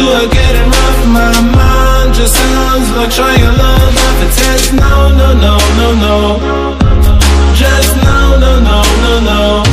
you are getting off My mind. Just sounds like trying to love off a test No, no, no, no, no. Just no, no, no, no, no.